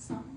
some